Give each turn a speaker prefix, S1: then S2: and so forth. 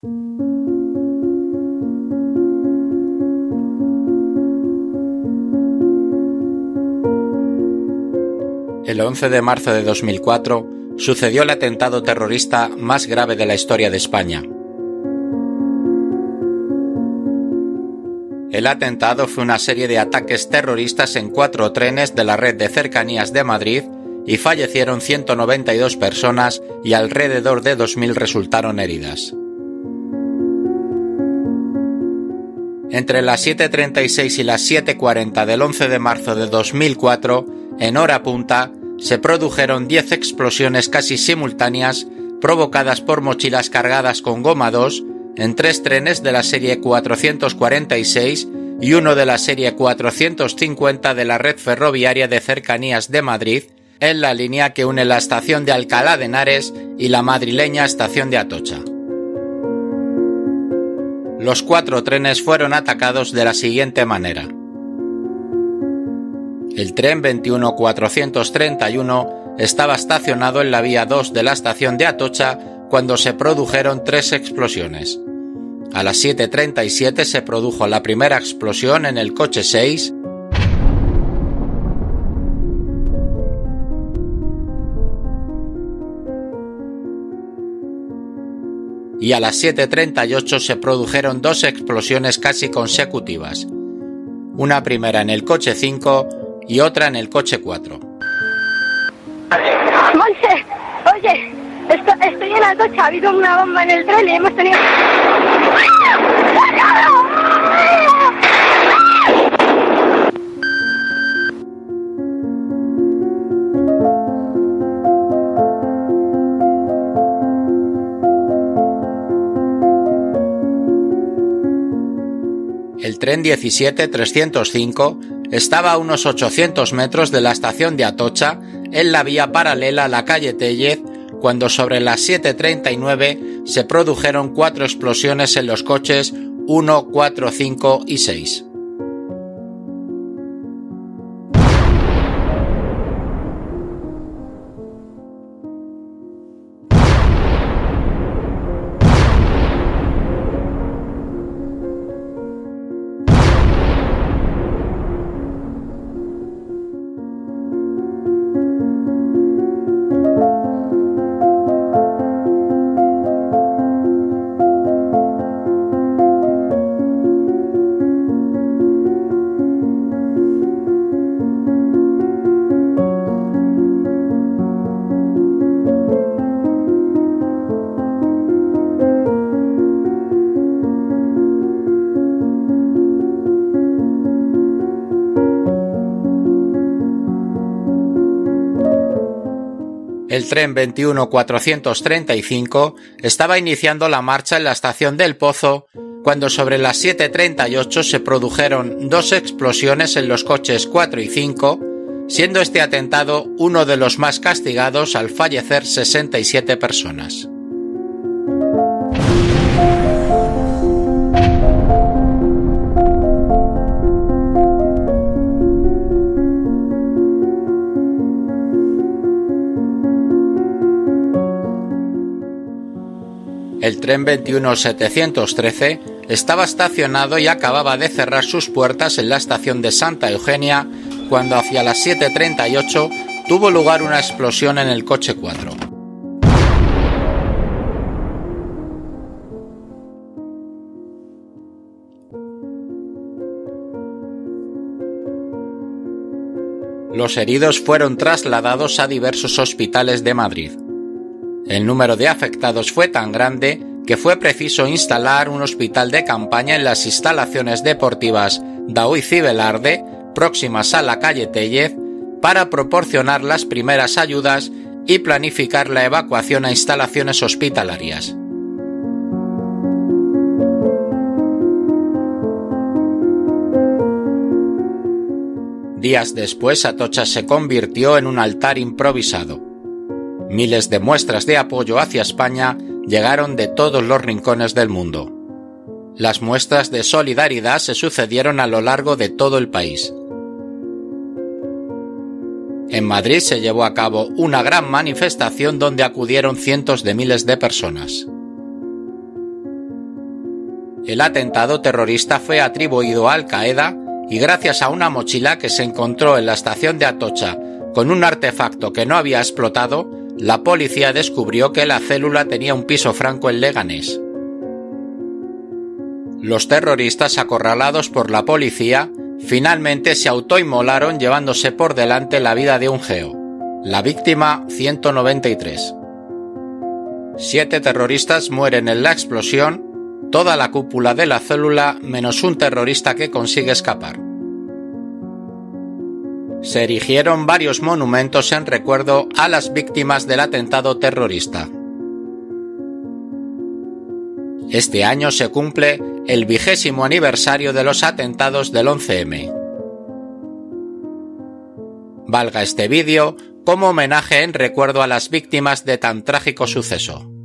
S1: El 11 de marzo de 2004 sucedió el atentado terrorista más grave de la historia de España. El atentado fue una serie de ataques terroristas en cuatro trenes de la red de cercanías de Madrid y fallecieron 192 personas y alrededor de 2.000 resultaron heridas. Entre las 7.36 y las 7.40 del 11 de marzo de 2004, en hora punta, se produjeron 10 explosiones casi simultáneas provocadas por mochilas cargadas con goma 2 en tres trenes de la serie 446 y uno de la serie 450 de la red ferroviaria de cercanías de Madrid, en la línea que une la estación de Alcalá de Henares y la madrileña estación de Atocha. Los cuatro trenes fueron atacados de la siguiente manera. El tren 21431 estaba estacionado en la vía 2 de la estación de Atocha cuando se produjeron tres explosiones. A las 7.37 se produjo la primera explosión en el coche 6 y a las 7.38 se produjeron dos explosiones casi consecutivas. Una primera en el coche 5 y otra en el coche 4.
S2: Monse, oye, estoy, en la coche, ha habido una bomba en el tren y hemos tenido...
S1: El tren 17305 estaba a unos 800 metros de la estación de Atocha, en la vía paralela a la calle Tellez, cuando sobre las 7.39 se produjeron cuatro explosiones en los coches 1, 4, 5 y 6. El tren 21435 estaba iniciando la marcha en la estación del Pozo cuando sobre las 7.38 se produjeron dos explosiones en los coches 4 y 5, siendo este atentado uno de los más castigados al fallecer 67 personas. El tren 21713 estaba estacionado y acababa de cerrar sus puertas en la estación de Santa Eugenia cuando hacia las 7.38 tuvo lugar una explosión en el coche 4. Los heridos fueron trasladados a diversos hospitales de Madrid. El número de afectados fue tan grande que fue preciso instalar un hospital de campaña en las instalaciones deportivas Daoiz Cibelarde, próximas a la calle Tellez, para proporcionar las primeras ayudas y planificar la evacuación a instalaciones hospitalarias. Días después, Atocha se convirtió en un altar improvisado. Miles de muestras de apoyo hacia España llegaron de todos los rincones del mundo. Las muestras de solidaridad se sucedieron a lo largo de todo el país. En Madrid se llevó a cabo una gran manifestación donde acudieron cientos de miles de personas. el atentado terrorista fue atribuido a Al Qaeda y gracias a una mochila que se encontró en la estación de Atocha con un artefacto que no había explotado, la policía descubrió que la célula tenía un piso franco en Leganés. Los terroristas acorralados por la policía finalmente se autoinmolaron llevándose por delante la vida de un geo. La víctima 193. Siete terroristas mueren en la explosión, toda la cúpula de la célula menos un terrorista que consigue escapar. Se erigieron varios monumentos en recuerdo a las víctimas del atentado terrorista. Este año se cumple el vigésimo aniversario de los atentados del 11M. Valga este vídeo como homenaje en recuerdo a las víctimas de tan trágico suceso.